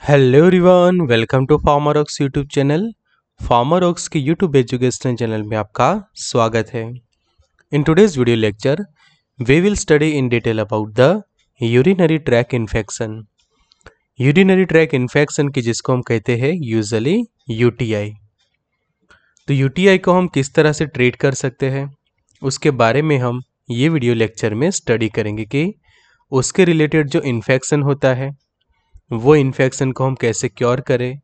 Hello everyone welcome to Pharmarox YouTube channel Pharmarox के YouTube educational channel में आपका स्वागत है। In today's video lecture we will study in detail about the urinary tract infection urinary tract infection की जिसको हम कहते हैं यूजली यूटीआई तो यूटीआई को हम किस तरह से ट्रीट कर सकते हैं, उसके बारे में हम ये वीडियो लेक्चर में स्टडी करेंगे कि उसके रिलेटेड जो इन्फेक्शन होता है वो इन्फेक्शन को हम कैसे क्योर करें?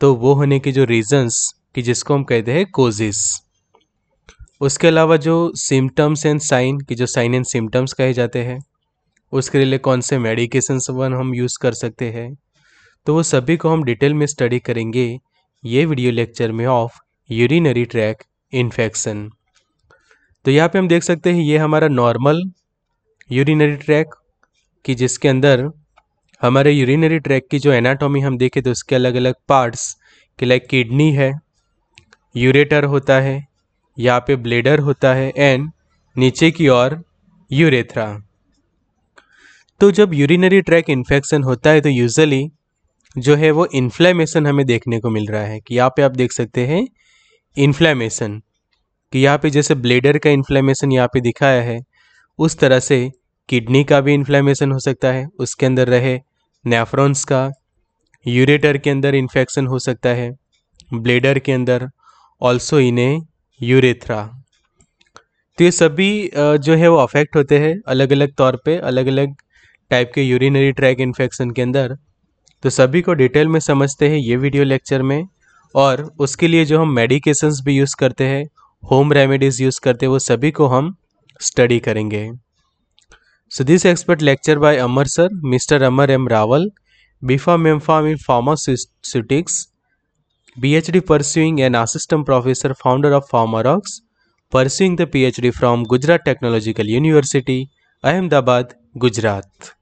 तो वो होने के जो रीजंस कि जिसको हम कहते हैं कोजिस उसके अलावा जो सिम्टम्स एंड साइन की जो साइन एंड सिम्टम्स कहे जाते हैं, उसके लिए कौन से मेडिकेशन वन हम यूज़ कर सकते हैं? तो वो सभी को हम डिटेल में स्टडी करेंगे ये वीडियो लेक्चर में ऑफ़ यूरिनरी ट्रैक इन्फेक्शन तो यहाँ पे हम देख सकते हैं ये हमारा नॉर्मल यूरिनरी ट्रैक कि जिसके अंदर हमारे यूरिनरी ट्रैक की जो एनाटॉमी हम देखें तो उसके अलग अलग पार्ट्स कि लाइक किडनी है यूरेटर होता है, यहाँ पे ब्लेडर होता है एंड नीचे की ओर यूरेथ्रा तो जब यूरिनरी ट्रैक इन्फेक्शन होता है तो यूजली जो है वो इन्फ्लेमेशन हमें देखने को मिल रहा है कि यहाँ पे आप देख सकते हैं इन्फ्लेमेशन कि यहाँ पे जैसे ब्लेडर का इन्फ्लेमेशन यहाँ पे दिखाया है, उस तरह से किडनी का भी इन्फ्लेमेशन हो सकता है, उसके अंदर रहे नेफ्रॉन्स का यूरेटर के अंदर इन्फेक्शन हो सकता है, ब्लेडर के अंदर ऑल्सो इन्हें यूरेथ्रा तो ये सभी जो है वो अफेक्ट होते हैं अलग अलग तौर पे अलग अलग टाइप के यूरिनरी ट्रैक इन्फेक्शन के अंदर. तो सभी को डिटेल में समझते हैं ये वीडियो लेक्चर में और उसके लिए जो हम मेडिकेशंस भी यूज़ करते हैं होम रेमेडीज़ यूज़ करते हैं, वो सभी को हम स्टडी करेंगे. So this expert lecture by Amar sir, Mr. Amar M. Rawal, BPharm M.Pharm in Pharmaceutics, PhD pursuing an assistant professor, founder of Pharmarox, pursuing the PhD from Gujarat Technological University, Ahmedabad, Gujarat.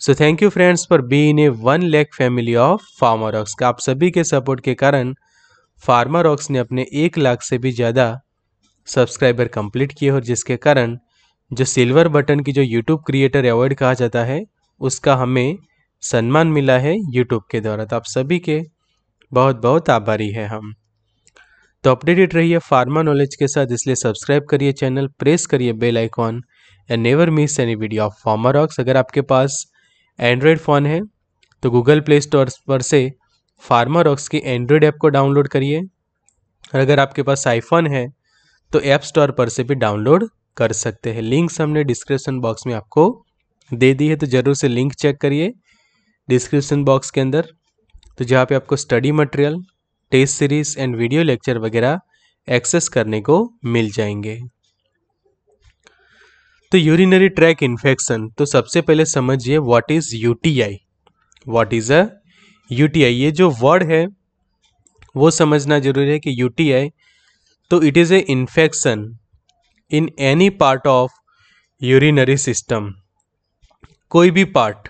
So thank you friends for being a one lakh family of Pharmarox का आप सभी के support के कारण Pharmarocks ने अपने एक लाख से भी ज़्यादा सब्सक्राइबर कंप्लीट किए और जिसके कारण जो सिल्वर बटन की जो यूट्यूब क्रिएटर अवार्ड कहा जाता है, उसका हमें सम्मान मिला है यूट्यूब के द्वारा। तो आप सभी के बहुत बहुत आभारी है हम। तो अपडेटेड रहिए फार्मा नॉलेज के साथ, इसलिए सब्सक्राइब करिए चैनल प्रेस करिए bell icon and never miss any video of Pharmarox अगर आपके पास एंड्रॉयड फ़ोन है तो गूगल प्ले स्टोर पर से फार्मारॉक्स की एंड्रॉयड ऐप को डाउनलोड करिए। और अगर आपके पास आईफोन है तो ऐप स्टोर पर से भी डाउनलोड कर सकते हैं। लिंक्स हमने डिस्क्रिप्शन बॉक्स में आपको दे दी है तो ज़रूर से लिंक चेक करिए डिस्क्रिप्शन बॉक्स के अंदर। तो जहाँ पे आपको study material test series and video lecture वगैरह एक्सेस करने को मिल जाएँगे। तो यूरिनरी ट्रैक इन्फेक्शन तो सबसे पहले समझिए what is UTI what is a UTI ये जो वर्ड है, वो समझना ज़रूरी है कि यूटीआई तो it is a infection in any part of urinary system कोई भी पार्ट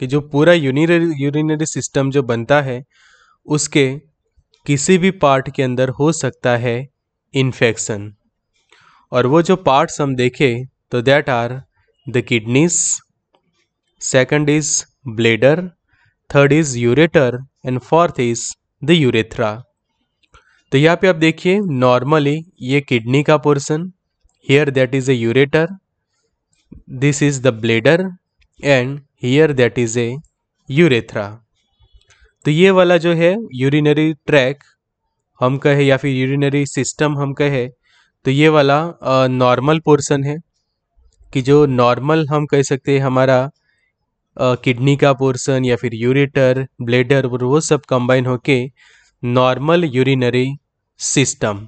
कि जो पूरा यूरिनरी सिस्टम जो बनता है, उसके किसी भी पार्ट के अंदर हो सकता है इन्फेक्शन और वो जो पार्ट्स हम देखें तो that are the kidneys second is bladder third is ureter and fourth is the urethra तो यहाँ पे आप देखिए नॉर्मली ये किडनी का portion here that is a ureter this is the bladder and here that is a urethra तो ये वाला जो है यूरिनरी ट्रैक हम कहे, या फिर यूरिनरी सिस्टम हम कहे तो ये वाला नॉर्मल पोर्सन है, कि जो नॉर्मल हम कह सकते हैं, हमारा किडनी का पोर्सन या फिर यूरेटर ब्लेडर वो सब कंबाइन होके नॉर्मल यूरिनरी सिस्टम।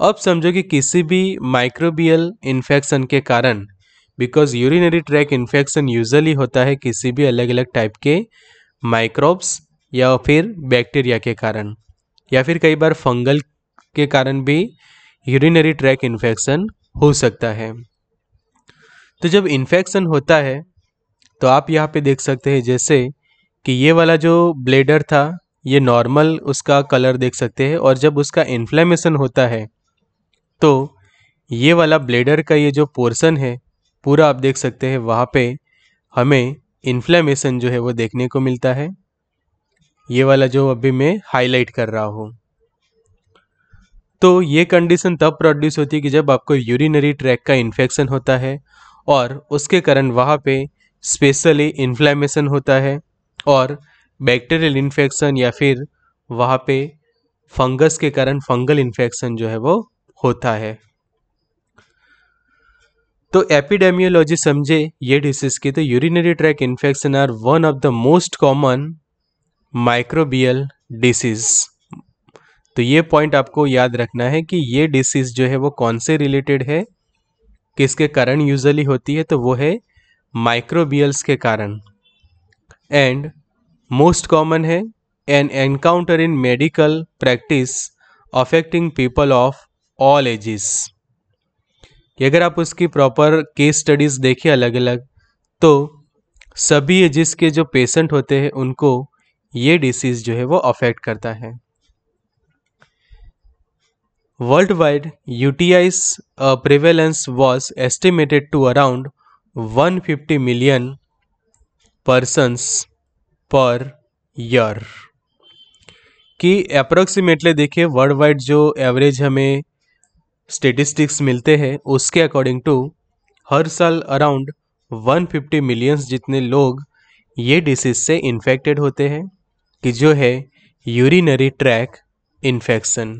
अब समझो कि किसी भी माइक्रोबियल इन्फेक्शन के कारण because urinary tract infection usually होता है किसी भी अलग अलग टाइप के माइक्रोब्स या फिर बैक्टीरिया के कारण, या फिर कई बार फंगल के कारण भी यूरिनरी ट्रैक इन्फेक्शन हो सकता है। तो जब इन्फेक्शन होता है तो आप यहाँ पे देख सकते हैं जैसे कि ये वाला जो ब्लेडर था ये नॉर्मल उसका कलर देख सकते हैं और जब उसका इन्फ्लेमेशन होता है तो ये वाला ब्लेडर का ये जो पोर्सन है, पूरा आप देख सकते हैं वहाँ पे हमें इन्फ्लेमेशन जो है वो देखने को मिलता है। ये वाला जो अभी मैं हाईलाइट कर रहा हूँ। तो ये कंडीशन तब प्रोड्यूस होती है कि जब आपको यूरिनरी ट्रैक का इन्फेक्शन होता है और उसके कारण वहाँ पे स्पेशली इन्फ्लेमेशन होता है और बैक्टीरियल इन्फेक्शन या फिर वहाँ पे फंगस के कारण फंगल इन्फेक्शन जो है वो होता है। तो एपिडेमियोलॉजी समझे ये डिसीज की तो urinary tract infection are one of the most common microbial disease तो ये पॉइंट आपको याद रखना है कि ये डिसीज जो है वो कौन से रिलेटेड है, किसके कारण यूजली होती है तो वो है माइक्रोबियल्स के कारण। एंड मोस्ट कॉमन है an encounter in medical practice affecting people of all ages अगर आप उसकी प्रॉपर केस स्टडीज़ देखें अलग अलग तो सभी एजिस के जो पेशेंट होते हैं उनको ये डिसीज़ जो है वो अफेक्ट करता है। Worldwide, UTI's uh, prevalence was estimated to around 150 million persons. Per year. कि अप्रोक्सीमेटली देखिए वर्ल्ड वाइड जो एवरेज हमें स्टेटिस्टिक्स मिलते हैं, उसके अकॉर्डिंग टू हर साल अराउंड 150 मिलियंस जितने लोग ये डिसीज से इन्फेक्टेड होते हैं, कि जो है यूरिनरी ट्रैक इन्फेक्शन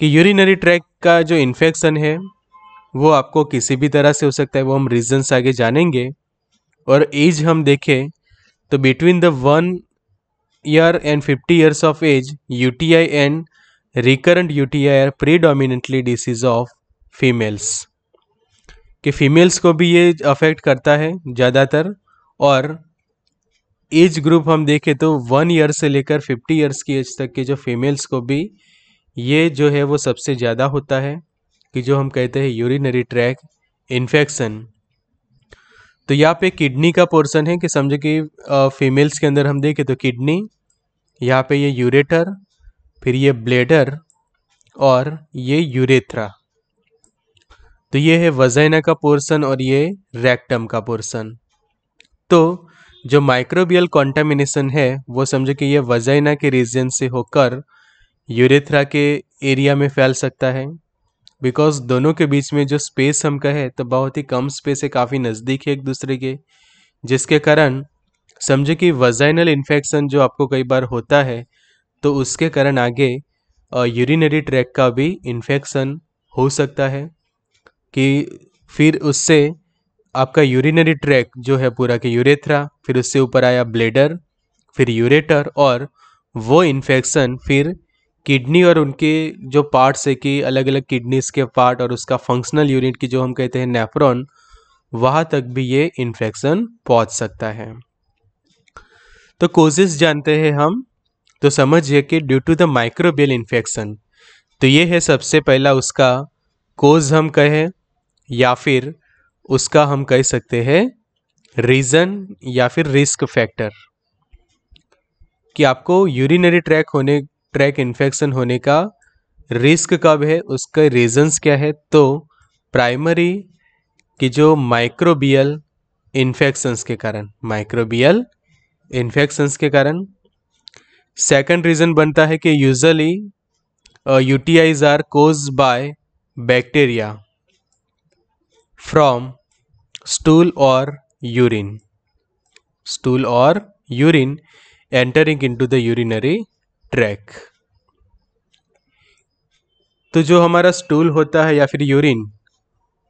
कि यूरिनरी ट्रैक का जो इन्फेक्शन है, वो आपको किसी भी तरह से हो सकता है, वो हम रीजन्स आगे जानेंगे और एज हम देखें तो between the one year and fifty of age U T I and recurrent U T I are predominantly disease of females कि फीमेल्स को भी ये अफेक्ट करता है ज़्यादातर और एज ग्रुप हम देखें तो वन ईयर से लेकर फिफ्टी ईयर्स की एज तक के जो फीमेल्स को भी ये जो है वो सबसे ज़्यादा होता है कि जो हम कहते हैं यूरिनरी ट्रैक इन्फेक्शन तो यहाँ पे किडनी का पोर्शन है कि समझो कि फीमेल्स के अंदर हम देखें तो किडनी, यहाँ पे ये यूरेटर फिर ये ब्लेडर और ये यूरेथ्रा तो ये है वजाइना का पोर्शन और ये रेक्टम का पोर्शन तो जो माइक्रोबियल कॉन्टामिनेशन है, वो समझो कि ये वजाइना के रीजन से होकर यूरेथ्रा के एरिया में फैल सकता है। बिकॉज़ दोनों के बीच में जो स्पेस हम कहें तो बहुत ही कम स्पेस है, काफ़ी नज़दीक है एक दूसरे के। जिसके कारण, समझे कि वजाइनल इन्फेक्शन जो आपको कई बार होता है तो उसके कारण आगे यूरिनरी ट्रैक का भी इन्फेक्शन हो सकता है। कि फिर उससे आपका यूरिनरी ट्रैक जो है पूरा के यूरेथ्रा फिर उससे ऊपर आया ब्लेडर फिर यूरेटर और वो इन्फेक्शन फिर किडनी और उनके जो पार्ट्स है कि अलग अलग किडनीज के पार्ट और उसका फंक्शनल यूनिट की जो हम कहते हैं नेफ्रॉन वहाँ तक भी ये इन्फेक्शन पहुँच सकता है। तो कोजेस जानते हैं हम। तो समझिए कि due to the microbial infection तो ये है सबसे पहला उसका कोज हम कहें, या फिर उसका हम कह सकते हैं रीज़न या फिर रिस्क फैक्टर कि आपको यूरिनरी ट्रैक होने ट्रैक इन्फेक्शन होने का रिस्क कब है, उसके रीजंस क्या है? तो प्राइमरी की जो माइक्रोबियल इन्फेक्शंस के कारण माइक्रोबियल इन्फेक्शंस के कारण सेकंड रीज़न बनता है कि usually UTIs are cause by bacteria from stool और यूरिन स्टूल और urine entering into the urinary tract. तो जो हमारा स्टूल होता है या फिर यूरिन,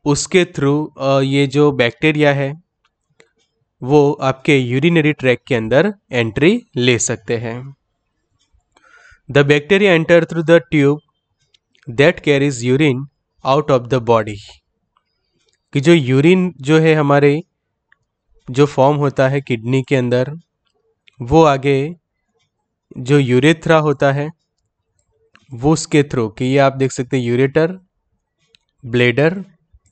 उसके थ्रू ये जो बैक्टीरिया है, वो आपके यूरिनरी ट्रैक के अंदर एंट्री ले सकते हैं। The bacteria enter through the tube that carries urine out of the body. कि जो यूरिन जो है हमारे, जो फॉर्म होता है किडनी के अंदर, वो आगे जो यूरेथ्रा होता है, वो उसके थ्रू कि ये आप देख सकते हैं यूरेटर ब्लेडर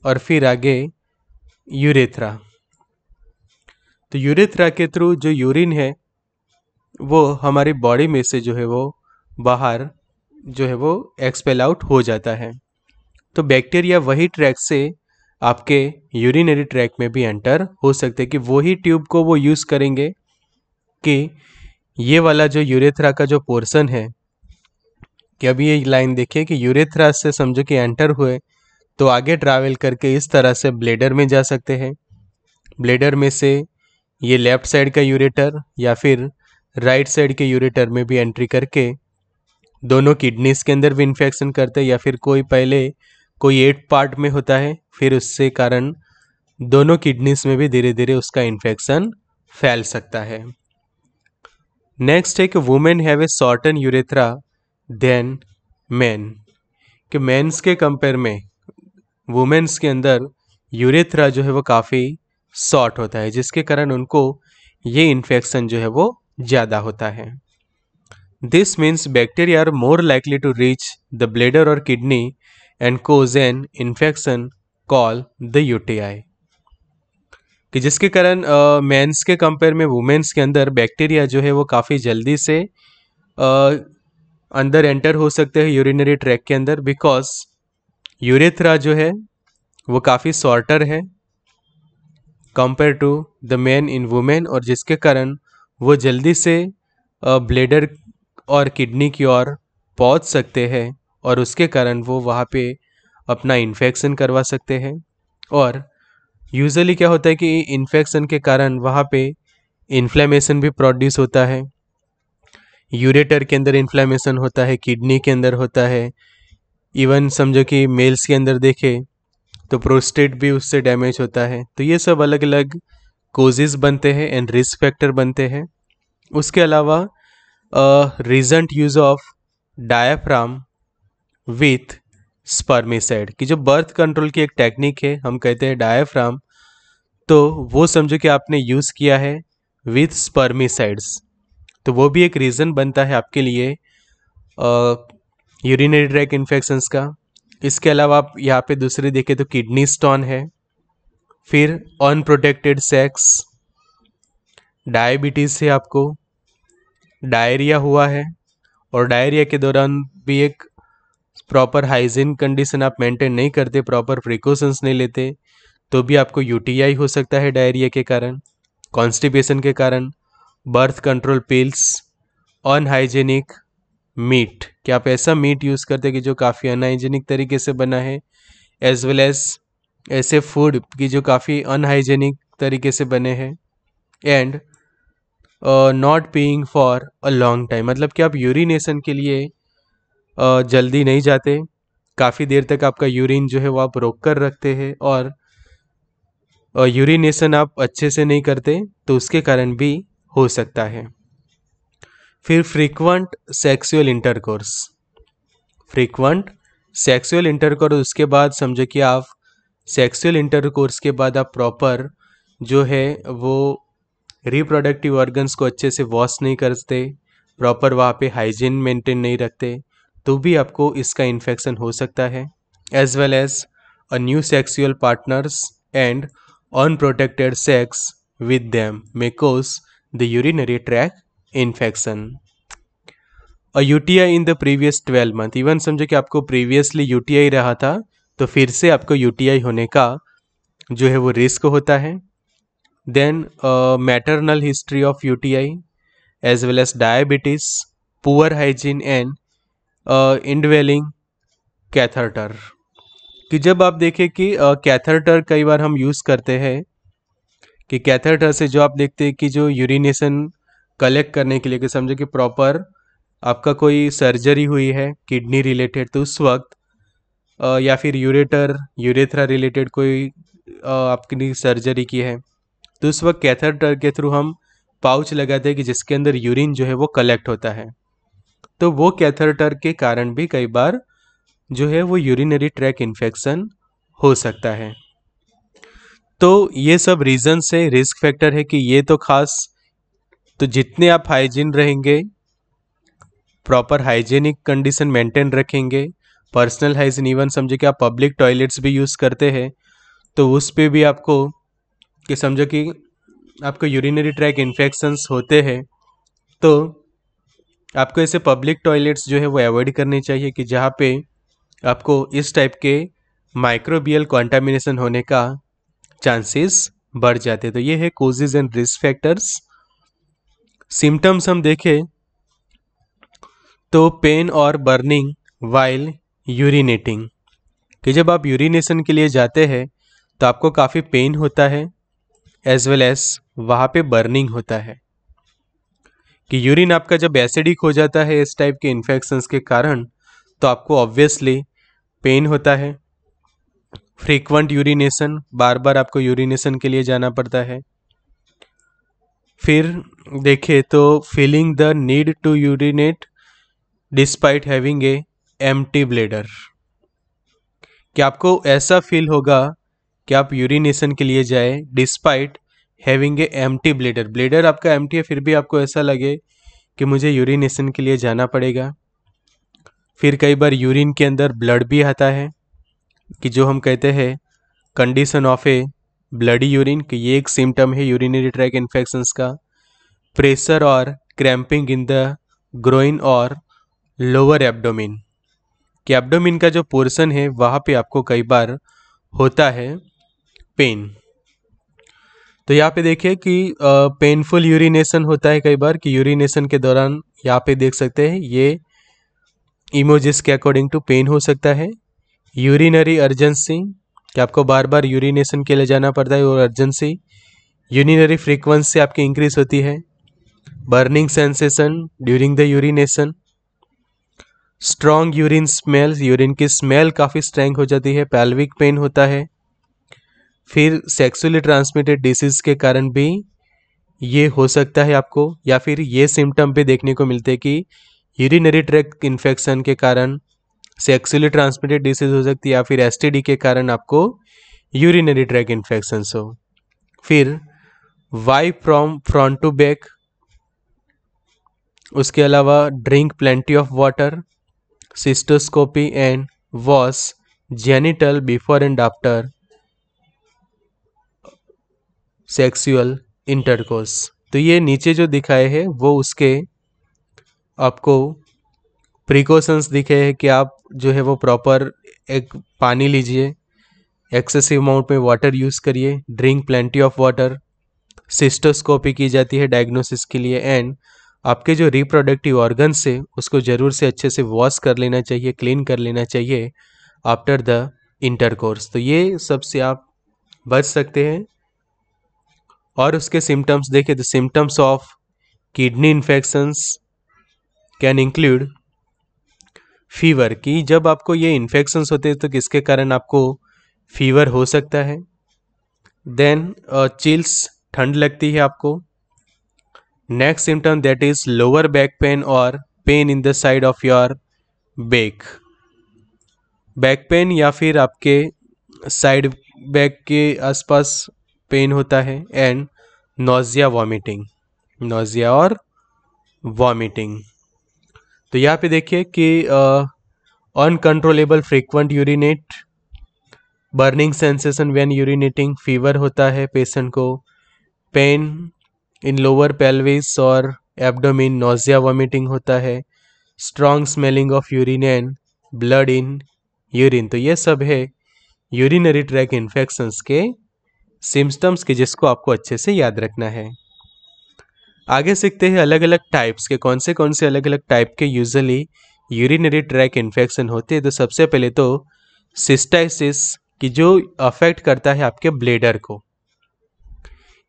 और फिर आगे यूरेथ्रा तो यूरेथ्रा के थ्रू जो यूरिन है, वो हमारी बॉडी में से जो है वो बाहर जो है वो एक्सपेल आउट हो जाता है। तो बैक्टीरिया वही ट्रैक से आपके यूरिनरी ट्रैक में भी एंटर हो सकते हैं कि वही ट्यूब को वो यूज़ करेंगे कि ये वाला जो यूरेथ्रा का जो पोर्शन है, कि अभी ये लाइन देखिए कि यूरेथ्रा से समझो कि एंटर हुए तो आगे ट्रैवल करके इस तरह से ब्लेडर में जा सकते हैं। ब्लेडर में से ये लेफ़्ट साइड का यूरेटर या फिर राइट साइड के यूरेटर में भी एंट्री करके दोनों किडनीज के अंदर भी इन्फेक्शन करते हैं या फिर कोई पहले कोई एट पार्ट में होता है, फिर उससे कारण दोनों किडनीज में भी धीरे धीरे उसका इन्फेक्शन फैल सकता है। नेक्स्ट है कि women have a shorter urethra than man कि मेंस के कंपेयर में वुमेन्स के अंदर यूरेथ्रा जो है वो काफ़ी शॉर्ट होता है, जिसके कारण उनको ये इन्फेक्शन जो है वो ज़्यादा होता है। This means bacteria are more likely to reach the bladder और kidney and cause an infection call the UTI कि जिसके कारण मेंस के कंपेयर में वुमेन्स के अंदर बैक्टीरिया जो है वो काफ़ी जल्दी से uh, अंदर एंटर हो सकते हैं यूरिनरी ट्रैक के अंदर बिकॉज़ यूरेथ्रा जो है वो काफ़ी शॉर्टर है compare to the man in women और जिसके कारण वो जल्दी से ब्लेडर और किडनी की ओर पहुँच सकते हैं और उसके कारण वो वहाँ पे अपना इन्फेक्शन करवा सकते हैं और यूजुअली क्या होता है कि इन्फेक्शन के कारण वहाँ पे इन्फ्लेमेशन भी प्रोड्यूस होता है। यूरेटर के अंदर इन्फ्लेमेशन होता है किडनी के अंदर होता है। इवन समझो कि मेल्स के अंदर देखे तो प्रोस्टेट भी उससे डैमेज होता है। तो ये सब अलग अलग कोजेज़ बनते हैं एंड रिस्क फैक्टर बनते हैं। उसके अलावा recent use of diaphragm with spermicide की जो बर्थ कंट्रोल की एक टेक्निक है, हम कहते हैं डायाफ्राम तो वो समझो कि आपने यूज़ किया है विथ स्पर्मिसाइड्स तो वो भी एक रीज़न बनता है आपके लिए यूरिनरी ट्रैक इन्फेक्शंस का। इसके अलावा आप यहाँ पे दूसरे देखें तो किडनी स्टोन है, फिर अनप्रोटेक्टेड सेक्स डायबिटीज़ है आपको डायरिया हुआ है, और डायरिया के दौरान भी एक प्रॉपर हाइजीन कंडीशन आप मेंटेन नहीं करते प्रॉपर प्रिकॉशंस नहीं लेते तो भी आपको यूटीआई हो सकता है डायरिया के कारण कॉन्स्टिपेशन के कारण birth control pills unhygienic meat क्या आप ऐसा मीट यूज़ करते हैं कि जो काफ़ी अनहाइजेनिक तरीके से बना है एज वेल एज ऐसे फ़ूड की जो काफ़ी अनहाइजेनिक तरीके से बने हैं and not peeing for a long time मतलब कि आप यूरिनेशन के लिए जल्दी नहीं जाते। काफ़ी देर तक आपका यूरिन जो है वो आप रोक कर रखते हैं और यूरिनेशन आप अच्छे से नहीं करते तो उसके कारण भी हो सकता है। फिर frequent sexual intercourse. Frequent sexual intercourse, उसके बाद समझो कि आप सेक्सुअल इंटरकोर्स के बाद आप प्रॉपर जो है वो रिप्रोडक्टिव ऑर्गन्स को अच्छे से वॉश नहीं करते, प्रॉपर वहाँ पे हाइजीन मेंटेन नहीं रखते तो भी आपको इसका इन्फेक्शन हो सकता है as well as a new sexual partners and unprotected sex with them may cause the urinary tract infection. A UTI in the previous 12 month even समझो कि आपको प्रीवियसली यूटीआई रहा था तो फिर से आपको यूटीआई होने का जो है वो रिस्क होता है। Then maternal history of UTI as well as diabetes poor hygiene and indwelling catheter कि जब आप देखें कि कैथर्टर कई बार हम यूज़ करते हैं कि कैथेटर से जो आप देखते हैं कि जो यूरिनेशन कलेक्ट करने के लिए कि समझो कि प्रॉपर आपका कोई सर्जरी हुई है किडनी रिलेटेड तो उस वक्त आ, या फिर यूरेटर यूरेथ्रा रिलेटेड कोई आपकी सर्जरी की है तो उस वक्त कैथेटर के थ्रू हम पाउच लगाते हैं कि जिसके अंदर यूरिन जो है वो कलेक्ट होता है। तो वो कैथेटर के कारण भी कई बार जो है वो यूरिनरी ट्रैक इन्फेक्शन हो सकता है। तो ये सब रीजंस है रिस्क फैक्टर है कि ये तो खास तो जितने आप हाइजीन रहेंगे प्रॉपर हाइजीनिक कंडीशन मेंटेन रखेंगे पर्सनल हाइजीन इवन समझे कि आप पब्लिक टॉयलेट्स भी यूज़ करते हैं तो उस पर भी आपको कि समझो कि आपको यूरिनरी ट्रैक इन्फेक्शंस होते हैं तो आपको ऐसे पब्लिक टॉयलेट्स जो है वो अवॉइड करने चाहिए कि जहाँ पे आपको इस टाइप के माइक्रोबियल कॉन्टामिनेशन होने का चांसेस बढ़ जाते हैं। तो ये है causes and risk factors symptoms हम देखें तो पेन और बर्निंग वाइल यूरिनेटिंग कि जब आप यूरिनेशन के लिए जाते हैं तो आपको काफ़ी पेन होता है एज वेल एज वहाँ पे बर्निंग होता है। कि यूरिन आपका जब एसिडिक हो जाता है इस टाइप के इन्फेक्शंस के कारण तो आपको ऑब्वियसली पेन होता है। फ्रीक्वेंट यूरिनेशन बार बार आपको यूरिनेशन के लिए जाना पड़ता है। फिर देखें तो feeling the need to urinate despite having a empty bladder कि आपको ऐसा फील होगा कि आप यूरिनेशन के लिए जाए despite having a empty bladder bladder आपका एम्प्टी है, फिर भी आपको ऐसा लगे कि मुझे यूरिनेशन के लिए जाना पड़ेगा। फिर कई बार यूरिन के अंदर ब्लड भी आता है, कि जो हम कहते हैं condition of a bloody urine कि ये एक सिम्टम है यूरिनरी ट्रैक इन्फेक्शंस का। प्रेशर और क्रैम्पिंग इन द ग्रोइन और लोअर एब्डोमिन कि एब्डोमिन का जो पोर्शन है, वहाँ पे आपको कई बार होता है पेन तो यहाँ पे देखिए कि पेनफुल यूरिनेशन होता है कई बार कि यूरिनेशन के दौरान यहाँ पे देख सकते हैं, ये इमोजिस के अकॉर्डिंग टू पेन हो सकता है। यूरिनरी अर्जेंसी कि आपको बार बार यूरिनेशन के लिए जाना पड़ता है और अर्जेंसी यूरिनरी फ्रीक्वेंसी आपकी इंक्रीज होती है। Burning sensation during the urination strong urine smell urine की स्मेल काफ़ी स्ट्रेंग हो जाती है पैल्विक पेन होता है। फिर सेक्सुअली ट्रांसमिटेड डिसीज के कारण भी ये हो सकता है आपको, या फिर ये सिम्टम भी देखने को मिलते हैं कि यूरिनरी ट्रैक इन्फेक्शन के कारण सेक्सुअली ट्रांसमिटेड डिसीज हो सकती है, या फिर एसटीडी के कारण आपको यूरिनरी ट्रैक इन्फेक्शन हो। फिर wipe from front to back उसके अलावा drink plenty of water cystoscopy and wash genital before and after sexual intercourse. तो ये नीचे जो दिखाए हैं, वो उसके आपको प्रिकॉशंस दिखे हैं कि आप जो है वो प्रॉपर एक पानी लीजिए एक्सेसिव अमाउंट में वाटर यूज़ करिए drink plenty of water cystoscopy की जाती है डायग्नोसिस के लिए एंड आपके जो रिप्रोडक्टिव ऑर्गन से उसको ज़रूर से अच्छे से वॉश कर लेना चाहिए क्लीन कर लेना चाहिए आफ्टर द इंटरकोर्स तो ये सबसे आप बच सकते हैं। और उसके सिम्टम्स देखें तो symptoms of kidney infections can include fever की। जब आपको ये इन्फेक्शंस होते हैं तो किसके कारण आपको फीवर हो सकता है? देन चिल्स ठंड लगती है आपको। Next symptom that is lower back pain और pain in the side of your back back pain या फिर आपके साइड बैक के आसपास पेन होता है एंड नोजिया वॉमिटिंग नोजिया और वॉमिटिंग तो यहाँ पे देखिए कि uncontrollable frequent urinate burning sensation when urinating fever होता है पेशेंट को पेन इन लोअर पेल्विस और एब्डोमिन नोजिया वॉमिटिंग होता है strong smelling of urine and blood in urine तो ये सब है यूरिनरी ट्रैक इन्फेक्शंस के सिम्टम्स के जिसको आपको अच्छे से याद रखना है। आगे सीखते हैं अलग अलग टाइप्स के, कौन से कौन से अलग अलग टाइप के यूजली यूरिनरी ट्रैक इन्फेक्शन होते हैं। तो सबसे पहले तो सिस्टाइसिस की जो अफेक्ट करता है आपके ब्लेडर को।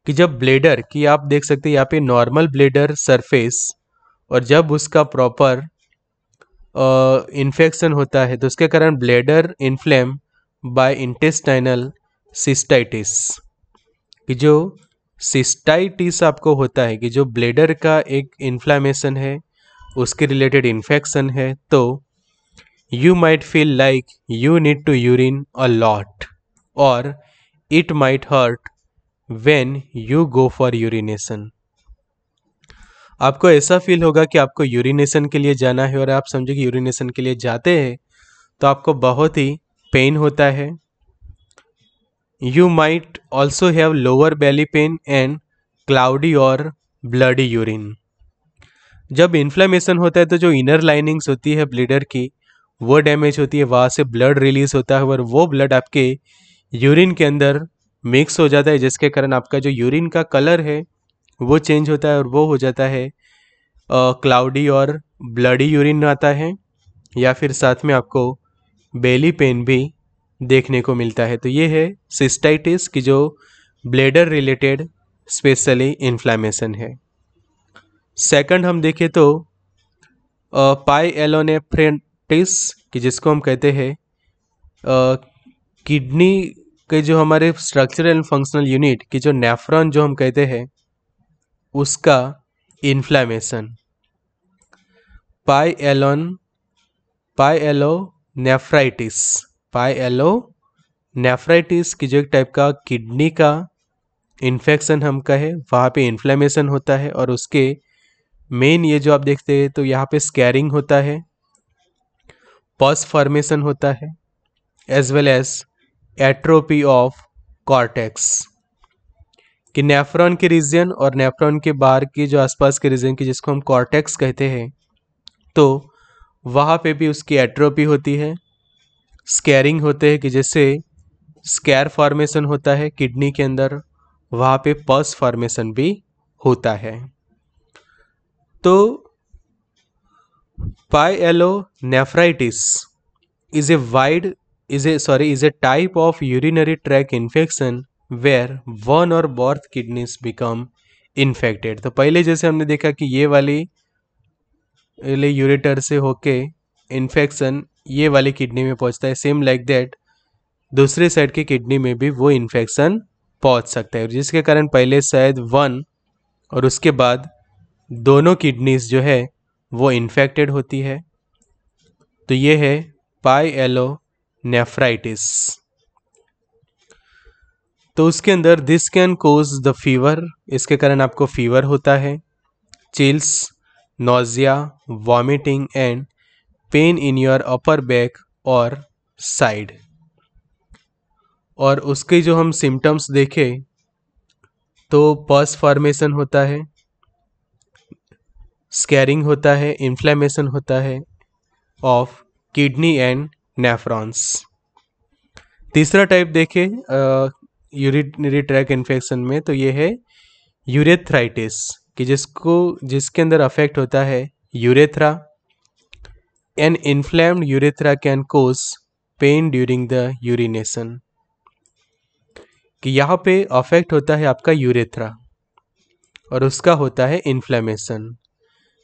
कि जब ब्लेडर की आप देख सकते हैं यहाँ पे नॉर्मल ब्लेडर सरफेस और जब उसका प्रॉपर इन्फेक्शन होता है तो उसके कारण bladder inflame by intestinal cystitis कि जो सिस्टाइटिस आपको होता है, कि जो ब्लेडर का एक इन्फ्लामेशन है, उसके रिलेटेड इन्फेक्शन है तो you might feel like you need to urine a lot और it might hurt when you go for urination आपको ऐसा फील होगा कि आपको यूरिनेशन के लिए जाना है और आप समझे कि यूरिनेशन के लिए जाते हैं तो आपको बहुत ही पेन होता है। You might also have lower belly pain and cloudy और bloody urine. जब इन्फ्लेमेशन होता है तो जो इनर लाइनिंग्स होती है ब्लीडर की, वो डैमेज होती है, वहाँ से ब्लड रिलीज़ होता है और वो ब्लड आपके यूरिन के अंदर मिक्स हो जाता है, जिसके कारण आपका जो यूरिन का कलर है, वो चेंज होता है और वो हो जाता है क्लाउडी और ब्लडी यूरिन आता है, या फिर साथ में आपको बेली पेन भी देखने को मिलता है। तो ये है सिस्टाइटिस की जो ब्लेडर रिलेटेड स्पेशली इन्फ्लामेशन है। सेकंड हम देखें तो पाई एलोनेफ्रेंटिस कि जिसको हम कहते हैं किडनी के जो हमारे स्ट्रक्चरल एंड फंक्शनल यूनिट की जो नेफ्रॉन जो हम कहते हैं, उसका इन्फ्लामेशन पाई Elon pyelonephritis pyelonephritis की जो एक टाइप का किडनी का इन्फेक्शन हम कहे, वहाँ पे इन्फ्लेमेशन होता है और उसके मेन ये जो आप देखते हैं तो यहाँ पे स्कैरिंग होता है पस फॉर्मेशन होता है as well as atrophy of cortex कि नेफ्रॉन के रीजन और नेफ्रॉन के बाहर की जो आसपास के रीजन की जिसको हम कॉर्टेक्स कहते हैं तो वहाँ पे भी उसकी एट्रोपी होती है स्कैरिंग होते हैं कि जैसे स्कैर फॉर्मेशन होता है किडनी के अंदर, वहाँ पे पस फॉर्मेशन भी होता है। तो pyelonephritis is a wide is a sorry is a type of urinary tract infection where one or both kidneys become infected तो पहले जैसे हमने देखा कि ये वाली यूरेटर से होके इन्फेक्शन ये वाली किडनी में पहुँचता है सेम लाइक दैट दूसरे साइड की किडनी में भी वो इन्फेक्शन पहुँच सकता है। जिसके कारण पहले शायद वन और उसके बाद दोनों किडनीज जो है, वो इन्फेक्टेड होती है। तो ये है पाई एलो नेफ्राइटिस तो उसके अंदर this can cause the fever इसके कारण आपको फीवर होता है chills nausea vomiting and pain in your upper back और साइड और उसके जो हम सिम्टम्स देखें तो पस फॉर्मेशन होता है स्कैरिंग होता है इन्फ्लेमेशन होता है ऑफ़ किडनी एंड नेफ्रॉन्स तीसरा टाइप देखें यूरिनरी ट्रैक इन्फेक्शन में तो ये है यूरेथ्राइटिस कि जिसको, जिसके अंदर अफेक्ट होता है urethra an inflamed urethra can cause pain during the urination कि यहाँ पे अफेक्ट होता है आपका यूरेथ्रा और उसका होता है इन्फ्लेमेशन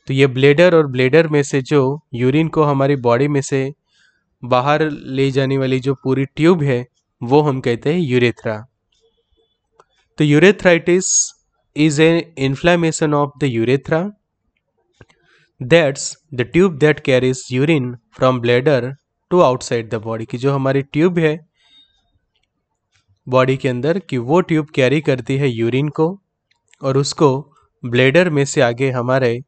तो ये ब्लेडर और ब्लेडर में से जो यूरिन को हमारी बॉडी में से बाहर ले जाने वाली जो पूरी ट्यूब है, वो हम कहते हैं यूरेथ्रा तो urethritis is a inflammation of the urethra that's the tube that carries urine from bladder to outside the body की जो हमारी ट्यूब है बॉडी के अंदर कि वो ट्यूब कैरी करती है यूरिन को और उसको ब्लेडर में से आगे हमारे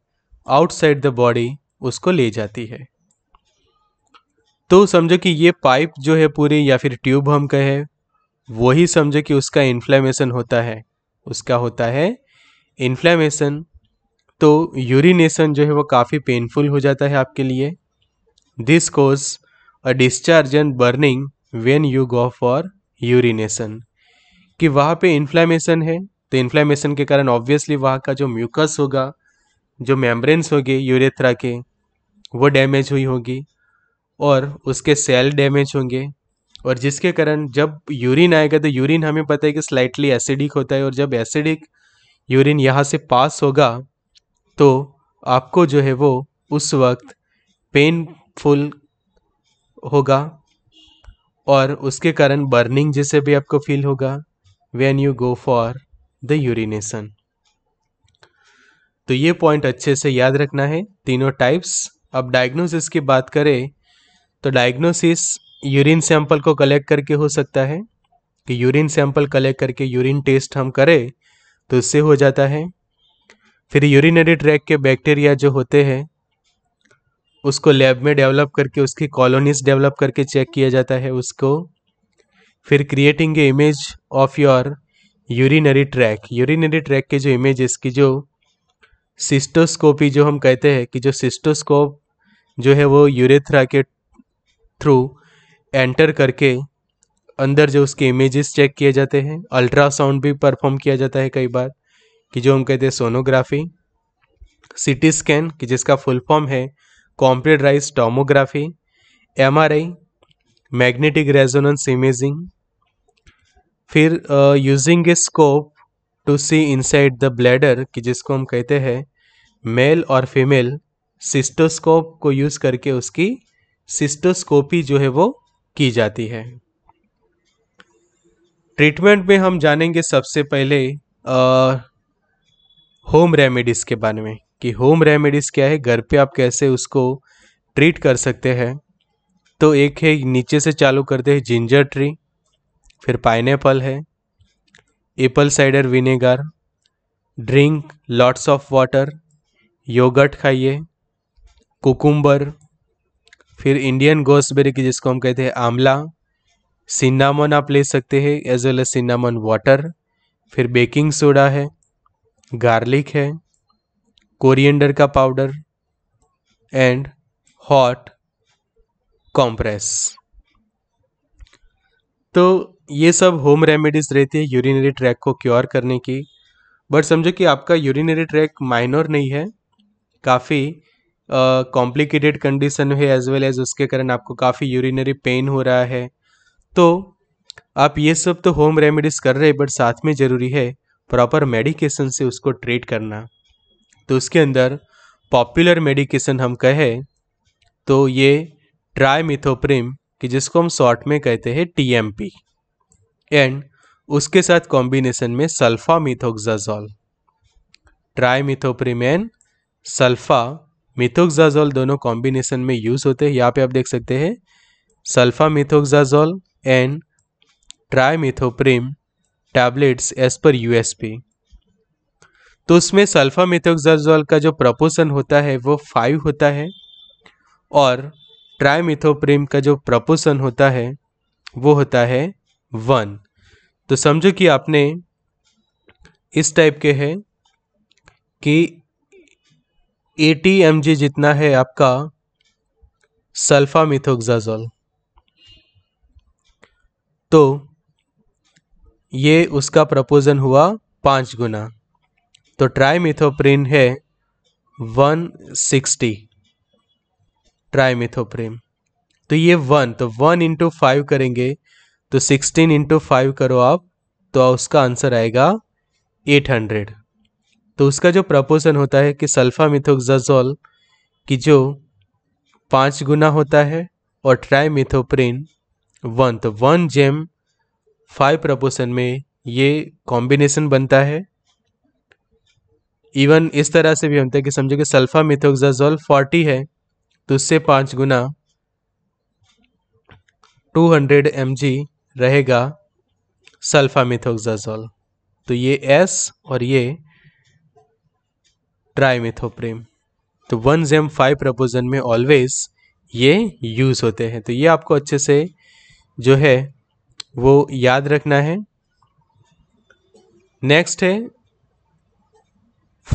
आउटसाइड द बॉडी उसको ले जाती है। तो समझो कि ये पाइप जो है पूरी या फिर ट्यूब हम कहें, वही समझो कि उसका इन्फ्लेमेशन होता है। उसका होता है इन्फ्लेमेशन तो यूरिनेशन जो है वो काफ़ी पेनफुल हो जाता है आपके लिए। This cause a discharge and burning when you go for urination कि वहाँ पे इन्फ्लामेशन है तो इन्फ्लामेशन के कारण ऑब्वियसली वहाँ का जो म्यूकस होगा, जो मेम्ब्रेन्स होंगे यूरेथ्रा के, वो डैमेज हुई होगी और उसके सेल डैमेज होंगे। और जिसके कारण जब यूरिन आएगा तो यूरिन हमें पता है कि स्लाइटली एसिडिक होता है और जब एसिडिक यूरिन यहाँ से पास होगा तो आपको जो है वो उस वक्त पेनफुल होगा और उसके कारण बर्निंग जैसे भी आपको फील होगा when you go for the urination तो ये पॉइंट अच्छे से याद रखना है, तीनों टाइप्स अब डायग्नोसिस की बात करें तो डायग्नोसिस यूरिन सैंपल को कलेक्ट करके हो सकता है। कि यूरिन सैंपल कलेक्ट करके यूरिन टेस्ट हम करें तो उससे हो जाता है। फिर यूरिनरी ट्रैक के बैक्टीरिया जो होते हैं, उसको लैब में डेवलप करके, उसकी कॉलोनीज डेवलप करके चेक किया जाता है, उसको फिर creating a image of your urinary tract urinary tract के जो इमेज इसकी जो सिस्टोस्कोपी जो हम कहते हैं कि जो सिस्टोस्कोप जो है वो यूरेथ्रा के थ्रू एंटर करके अंदर जो उसके इमेजेस चेक किए जाते हैं। अल्ट्रासाउंड भी परफॉर्म किया जाता है कई बार। कि जो हम कहते हैं सोनोग्राफी सीटी स्कैन कि जिसका फुल फॉर्म है computerized tomography MRI magnetic resonance imaging फिर using a scope to see inside the bladder कि जिसको हम कहते हैं मेल और फीमेल सिस्टोस्कोप को यूज़ करके उसकी सिस्टोस्कोपी जो है वो की जाती है। ट्रीटमेंट में हम जानेंगे सबसे पहले होम रेमेडीज़ के बारे में कि होम रेमेडीज़ क्या है, घर पे आप कैसे उसको ट्रीट कर सकते हैं। तो एक है, नीचे से चालू करते हैं जिंजर ट्री फिर पाइनएप्पल है apple cider vinegar drink lots of water yogurt खाइए कुकुम्बर फिर इंडियन गोसबेरी की जिसको हम कहते हैं आंवला सिन्नामन आप ले सकते हैं as well as cinnamon water फिर बेकिंग सोडा है। गार्लिक है कोरिएंडर का पाउडर एंड हॉट कॉम्प्रेस तो ये सब होम रेमेडीज रहती है यूरिनरी ट्रैक को क्योर करने की। बट समझो कि आपका यूरिनरी ट्रैक माइनर नहीं है, काफ़ी कॉम्प्लिकेटेड कंडीशन है एज वेल एज उसके कारण आपको काफ़ी यूरिनरी पेन हो रहा है। तो आप ये सब तो होम रेमेडीज़ कर रहे हैं बट साथ में ज़रूरी है प्रॉपर मेडिकेशन से उसको ट्रीट करना। तो उसके अंदर पॉपुलर मेडिकेशन हम कहें तो ये ट्राईमिथोप्रिम कि जिसको हम शॉर्ट में कहते हैं टीएमपी एंड उसके साथ कॉम्बिनेशन में sulfamethoxazole trimethoprim and sulfamethoxazole दोनों कॉम्बिनेशन में यूज़ होते हैं। यहाँ पे आप देख सकते हैं sulfamethoxazole and trimethoprim tablets as per USP तो उसमें सल्फा मिथोक्साजोल का जो प्रपोशन होता है, वो फाइव होता है और ट्राईमिथोप्रिम का जो प्रपोशन होता है, वो होता है वन तो समझो कि आपने इस टाइप के है कि 80 एम जितना है आपका सल्फा मिथोक्साजोल तो ये उसका प्रपोजन हुआ पाँच गुना। तो ट्राईमिथोप्रिन है 160 ट्राईमिथोप्रिन तो ये वन तो वन इंटू फाइव करेंगे तो 16 इंटू फाइव करो आप तो उसका आंसर आएगा 800 तो उसका जो प्रपोजन होता है कि सल्फा मिथोक्साजोल की जो पाँच गुना होता है और ट्राई मिथोप्रिन वन तो वन जेम फाइव प्रपोजन में ये कॉम्बिनेशन बनता है। इवन इस तरह से भी होता है कि समझो कि सल्फा मिथोक्साजोल फोर्टी है तो उससे पाँच गुना टू हंड्रेड एम जी रहेगा सल्फा मिथोक्साजोल तो ये एस और ये ट्राईमिथोप्रेम तो वन जेम फाइव प्रपोजन में ऑलवेज ये यूज़ होते हैं। तो ये आपको अच्छे से जो है वो याद रखना है। नेक्स्ट है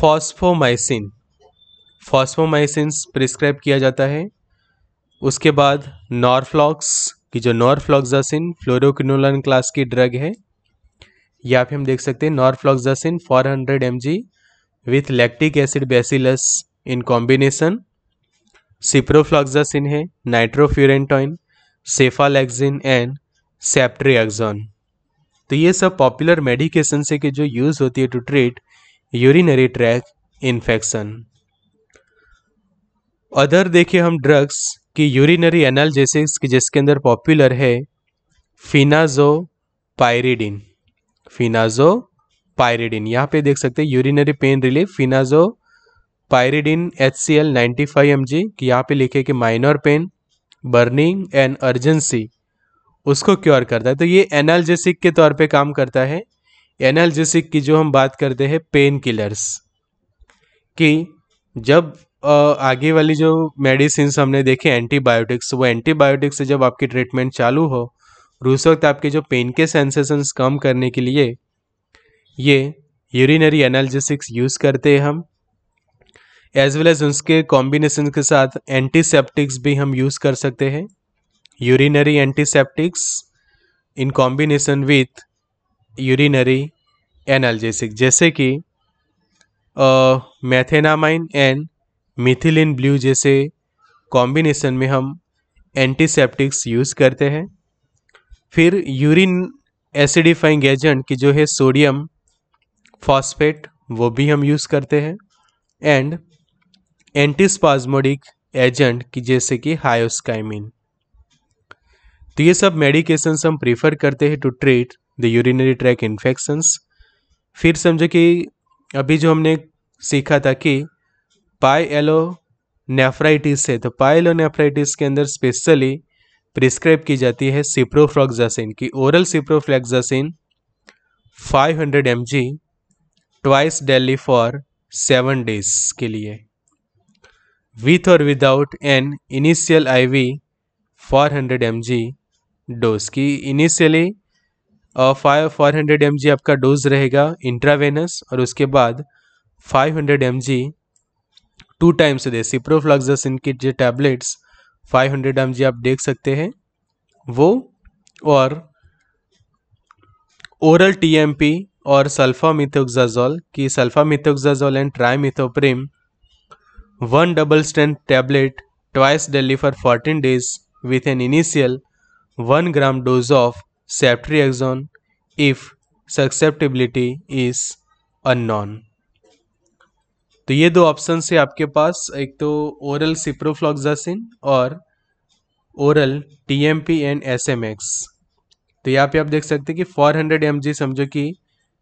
फॉस्फोमाइसिन फॉस्फोमाइसिन प्रिस्क्राइब किया जाता है। उसके बाद नॉर्फ्लॉक्स की जो नॉरफ्लॉक्सासिन फ्लोरोकिनोलन क्लास की ड्रग है। या फिर हम देख सकते हैं norfloxacin 400 hundred M G with lactic acid bacillus in combination ciprofloxacin है नाइट्रोफ्यूरेंटोइन सेफालेक्सिन एंड सेप्ट्रियाक्सोन तो ये सब पॉपुलर मेडिकेशन से कि जो यूज़ होती है to treat urinary tract infection other देखिए हम ड्रग्स की यूरिनरी एनाल्जेसिक्स जिसके अंदर पॉपुलर है फिनाजो पायरिडिन फिनाजो पायरिडिन यहाँ पे देख सकते हैं urinary pain relief phenazopyridine H C L ninety five M G कि यहाँ पे लिखे कि minor pain burning and urgency उसको क्योर करता है। तो ये एनाल्जेसिक के तौर पे काम करता है। एनाल्जेसिक की जो हम बात करते हैं, पेन किलर्स, कि जब आगे वाली जो मेडिसिन हमने देखे, एंटीबायोटिक्स, वो एंटीबायोटिक्स से जब आपकी ट्रीटमेंट चालू हो, और उस वक्त आपके जो पेन के सेंसेशंस कम करने के लिए ये यूरिनरी एनालिसिक्स यूज़ करते हैं हम, एज वेल एज उसके कॉम्बिनेशन के साथ एंटीसेप्टिक्स भी हम यूज़ कर सकते हैं। Urinary antiseptics in combination with urinary analgesic. जैसे कि मैथेनामाइन एंड मिथिलिन ब्लू जैसे कॉम्बिनेशन में हम एंटीसेप्टिक्स यूज़ करते हैं। फिर यूरिन एसिडिफाइंग एजेंट की जो है सोडियम फॉस्फेट वो भी हम यूज़ करते हैं। एंड एंटीस्पाज्मोडिक एजेंट की जैसे कि हायोस्काइमिन तो ये सब मेडिकेशंस हम प्रीफर करते हैं to treat the urinary tract infections फिर समझो कि अभी जो हमने सीखा था कि पाई एलो नेफ्राइटिस है तो पाइलो नेफ्राइटिस के अंदर स्पेशली प्रिस्क्राइब की जाती है सिप्रोफ्लॉक्सासिन की। Oral ciprofloxacin 500 hundred M G twice daily for seven days के लिए। With or without an initial IV 400 hundred M G dose की। Initially five four hundred M आपका डोज रहेगा इंट्रावेनस और उसके बाद 500 hundred M G two times दे ciprofloxacin की जो टैबलेट्स 500 हंड्रेड एम आप देख सकते हैं। वो और ओरल टीएमपी और सल्फा मिथोक्साजोल की sulfamethoxazole and trimethoprim one double strength tablet, twice daily for 14 days with an initial 1 gram dose of ceftriaxone if susceptibility is unknown. तो ये दो ऑप्शन है आपके पास। एक तो ओरल सिप्रोफ्लॉक्सासिन और ओरल टीएमपी एंड एसएमएक्स तो यहाँ पे आप देख सकते हैं कि 400 हंड्रेड एम समझो कि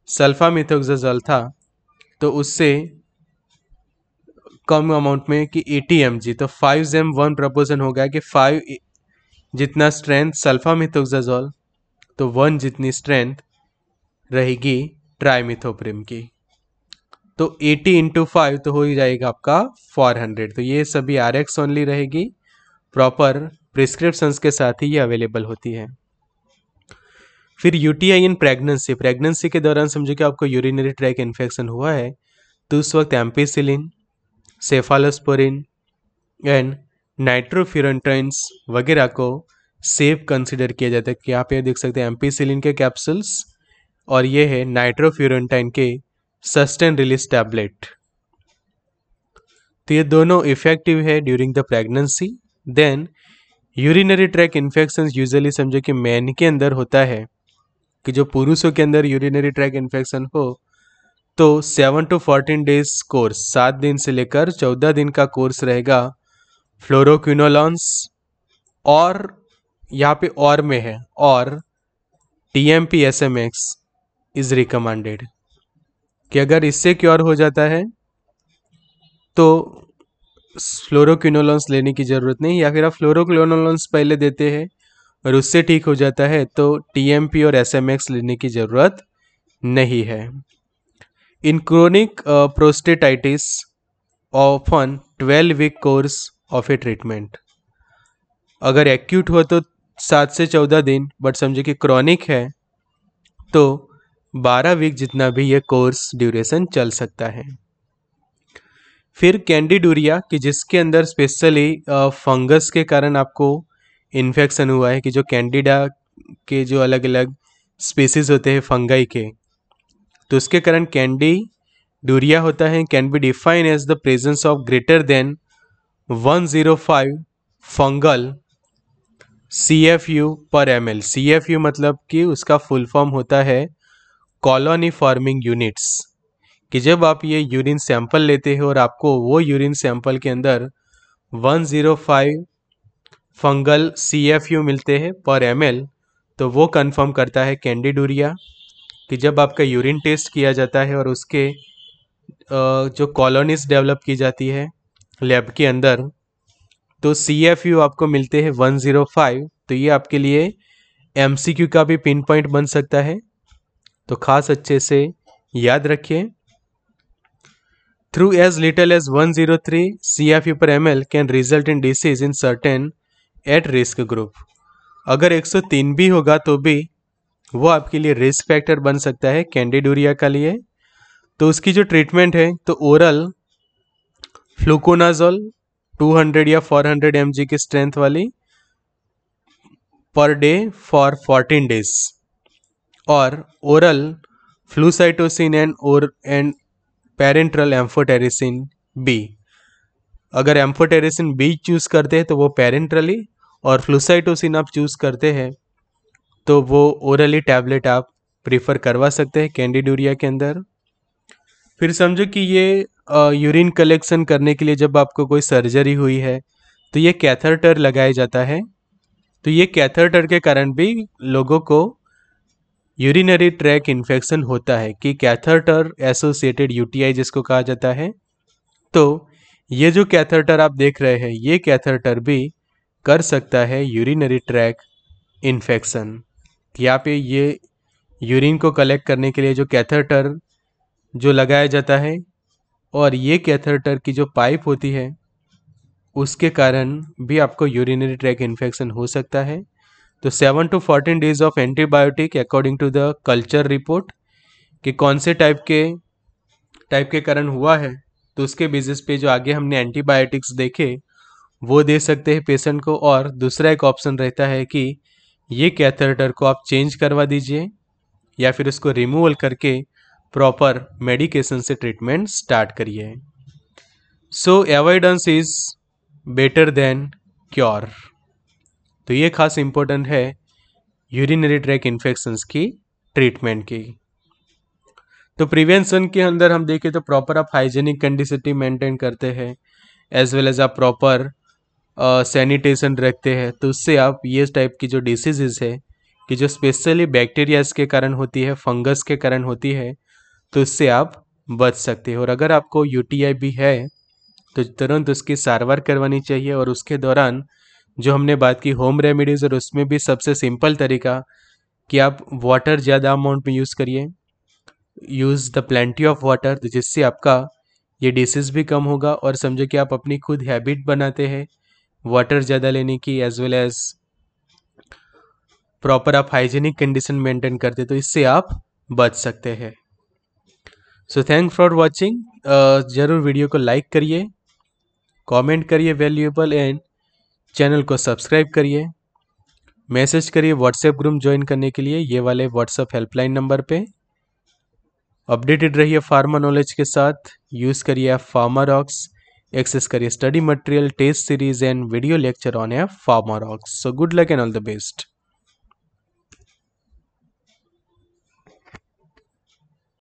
सल्फा मिथोक्साजोल था तो उससे कम अमाउंट में कि 80 एम तो फाइव एम वन प्रपोजन हो गया कि फाइव जितना स्ट्रेंथ सल्फा मिथोक्साजोल तो वन जितनी स्ट्रेंथ रहेगी ट्राईमिथोप्रिम की। तो 80 इंटू फाइव तो हो ही जाएगा आपका 400 तो ये सभी आर एक्स ओनली रहेगी प्रॉपर प्रिस्क्रिप्शंस के साथ ही ये अवेलेबल होती है। फिर यूटीआई इन प्रेगनेंसी प्रेगनेंसी के दौरान समझो कि आपको यूरिनरी ट्रैक इन्फेक्शन हुआ है तो उस वक्त एम्पीसिलिन सेफालोस्पोरिन एंड नाइट्रोफ्यूरेंटाइंस वगैरह को सेफ़ कंसिडर किया जाता है। कि आप ये देख सकते हैं एम्पीसिलिन के कैप्सूल्स और ये है नाइट्रोफ्यूरेंटाइन के सस्टेन रिलीज़ टैबलेट तो ये दोनों इफ़ेक्टिव है during the pregnancy then urinary tract infection usually समझो कि मैन के अंदर होता है। कि जो पुरुषों के अंदर यूरिनरी ट्रैक इन्फेक्शन हो तो seven to fourteen days course सात दिन से लेकर चौदह दिन का कोर्स रहेगा। फ्लोरोक्विनोलॉन्स और यहाँ पे और में है और T M P S M X is recommended कि अगर इससे क्योर हो जाता है तो फ्लोरोक्विनोलॉन्स लेने की ज़रूरत नहीं या फिर आप फ्लोरोक्विनोलॉन्स पहले देते हैं और उससे ठीक हो जाता है तो टी एम पी और एस एम एक्स लेने की ज़रूरत नहीं है। chronic uh, prostatitis, often 12 week course of a treatment अगर एक्यूट हो तो सात से चौदह दिन बट समझे कि क्रॉनिक है तो बारह वीक जितना भी ये कोर्स ड्यूरेशन चल सकता है। फिर कैंडिडूरिया कि जिसके अंदर स्पेशली फंगस के कारण आपको इन्फेक्शन हुआ है, कि जो कैंडिडा के जो अलग अलग स्पीसीज होते हैं फंगाई के तो उसके कारण कैंडी डूरिया होता है can be define as the presence of greater than 105 fungal C F U per M L. C F U मतलब कि उसका फुल फॉर्म होता है कॉलोनी फ़ार्मिंग यूनिट्स, कि जब आप ये यूरिन सैंपल लेते हो और आपको वो यूरिन सैंपल के अंदर 105 फंगल सी एफ़ यू मिलते हैं पर एम एल तो वो कंफर्म करता है कैंडिडूरिया, कि जब आपका यूरिन टेस्ट किया जाता है और उसके जो कॉलोनीज डेवलप की जाती है लैब के अंदर तो सी एफ़ यू आपको मिलते हैं वन ज़ीरो फाइव तो ये आपके लिए एम सी क्यू का भी पिन पॉइंट बन सकता है। तो खास अच्छे से याद रखिए। Through as little as one zero three C F U per M L can result in disease in certain at risk group अगर 103 भी होगा तो भी वो आपके लिए रिस्क फैक्टर बन सकता है कैंडिडोरिया का लिए। तो उसकी जो ट्रीटमेंट है तो ओरल फ्लूकोनाजोल 200 या 400 हंड्रेड की स्ट्रेंथ वाली पर डे फॉर 14 डेज़ और ओरल फ्लूसाइटोसिन एंड और एंड पेरेंट्रल एम्फोटेरिसिन बी अगर एम्फोटेरिसिन बी चूज़ करते हैं तो वो पेरेंट्रली और फ्लूसाइटोसिन आप चूज़ करते हैं तो वो ओरली टैबलेट आप प्रीफर करवा सकते हैं कैंडिडूरिया के अंदर। फिर समझो कि ये यूरिन कलेक्शन करने के लिए जब आपको कोई सर्जरी हुई है तो ये कैथरटर लगाया जाता है। तो ये कैथरटर के कारण भी लोगों को यूरिनरी ट्रैक इन्फेक्शन होता है कि कैथरटर एसोसिएटेड यूटीआई जिसको कहा जाता है। तो ये जो कैथरटर आप देख रहे हैं, ये कैथरटर भी कर सकता है यूरिनरी ट्रैक इन्फेक्शन यहाँ पे ये यूरिन को कलेक्ट करने के लिए जो कैथरटर जो लगाया जाता है और ये कैथरटर की जो पाइप होती है, उसके कारण भी आपको यूरिनरी ट्रैक इन्फेक्शन हो सकता है। तो seven to fourteen days of antibiotic according to the culture report कि कौन से टाइप के टाइप के कारण हुआ है तो उसके बेसिस पे जो आगे हमने एंटीबायोटिक्स देखे, वो दे सकते हैं पेशेंट को। और दूसरा एक ऑप्शन रहता है कि ये कैथेटर को आप चेंज करवा दीजिए या फिर उसको रिमूवल करके प्रॉपर मेडिकेशन से ट्रीटमेंट स्टार्ट करिए। So avoidance is better than cure तो ये खास इम्पोर्टेंट है यूरिनरी ट्रैक इन्फेक्शंस की ट्रीटमेंट की। तो प्रिवेंशन के अंदर हम देखें तो प्रॉपर आप हाइजेनिक कंडीसिटी मेंटेन करते हैं एज वेल एज आप प्रॉपर सैनिटेशन रखते हैं। तो उससे आप ये टाइप की जो डिसीजेज है, कि जो स्पेशली बैक्टीरियाज के कारण होती है फंगस के कारण होती है तो उससे आप बच सकते हो। और अगर आपको यूटीआई भी है तो तुरंत उसकी सारवार करवानी चाहिए। और उसके दौरान जो हमने बात की होम रेमेडीज़ और उसमें भी सबसे सिंपल तरीका कि आप वाटर ज़्यादा अमाउंट में यूज़ करिए। Use the plenty of water जिससे आपका ये डिसीज़ भी कम होगा। और समझो कि आप अपनी खुद हैबिट बनाते हैं वाटर ज़्यादा लेने की एज वेल एज प्रॉपर आप हाइजीनिक कंडीशन मेंटेन करते तो इससे आप बच सकते हैं। सो थैंक फॉर वॉचिंग ज़रूर वीडियो को लाइक करिए कमेंट करिए वैल्यूएबल एंड चैनल को सब्सक्राइब करिए। मैसेज करिए व्हाट्सएप ग्रुप ज्वाइन करने के लिए, ये वाले व्हाट्सएप हेल्पलाइन नंबर पे। अपडेटेड रहिए फार्मा नॉलेज के साथ यूज़ करिए फार्मा रॉक्स एक्सेस करिए study material test series and video lecture on a Pharma Rocks so good luck and all the best